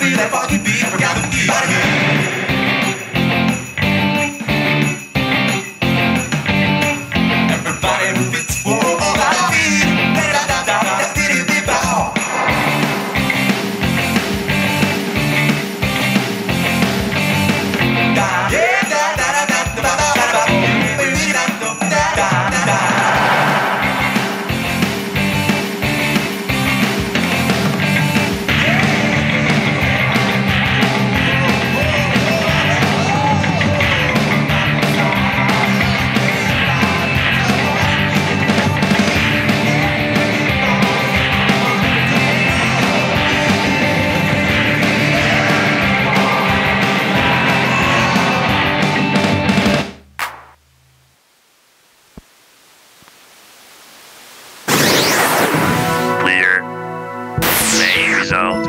feel that funky beat from Gavin Lee. years old.